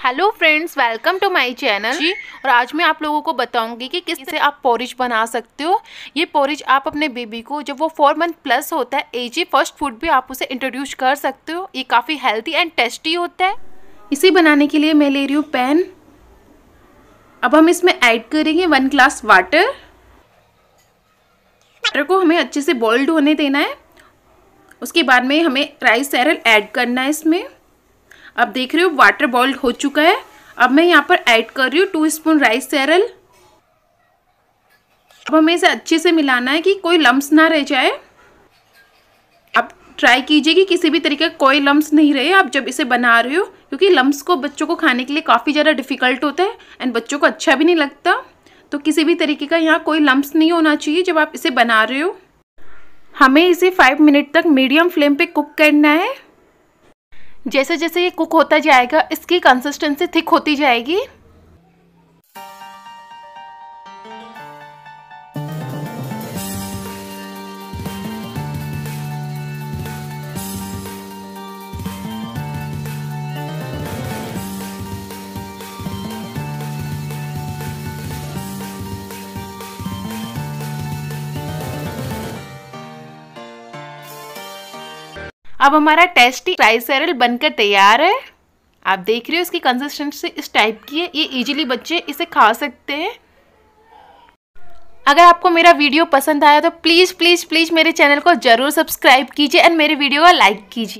Hello friends welcome to my channel जी। और आज मैं आप लोगों को बताऊँगी कि किस से आप पोरिज बना सकते हो। ये पोरिज आप अपने बेबी को जब वो फोर मंथ प्लस होता है एजी फ़र्स्ट फ़ूड भी आप उसे इंट्रोड्यूस कर सकते हो। ये काफ़ी हेल्थी एंड टेस्टी होता है। इसे बनाने के लिए मैं ले रही हूँ पैन अब हम इसमें ऐड करेंगे वन ग्लास वाटर वाटर को हमें अच्छे से बॉइल्ड होने देना है। उसके बाद में हमें राइस सैरल ऐड करना है इसमें। अब देख रहे हो वाटर बॉइल्ड हो चुका है। अब मैं यहाँ पर ऐड कर रही हूँ टू स्पून राइस सैरल अब हमें इसे अच्छे से मिलाना है कि कोई लम्स ना रह जाए। आप ट्राई कीजिए कि किसी भी तरीके का कोई लम्स नहीं रहे। आप जब इसे बना रहे हो, क्योंकि लम्स को बच्चों को खाने के लिए काफ़ी ज़्यादा डिफ़िकल्ट होता है एंड बच्चों को अच्छा भी नहीं लगता। तो किसी भी तरीके का यहाँ कोई लम्स नहीं होना चाहिए जब आप इसे बना रहे हो। हमें इसे फाइव मिनट तक मीडियम फ्लेम पे कुक करना है। जैसे जैसे ये कुक होता जाएगा इसकी कंसिस्टेंसी थिक होती जाएगी। अब हमारा टेस्टी राइस सेरल बनकर तैयार है। आप देख रहे हो इसकी कंसिस्टेंसी इस टाइप की है। ये इजीली बच्चे इसे खा सकते हैं। अगर आपको मेरा वीडियो पसंद आया तो प्लीज़ प्लीज़ प्लीज़ मेरे चैनल को ज़रूर सब्सक्राइब कीजिए एंड मेरे वीडियो को लाइक कीजिए।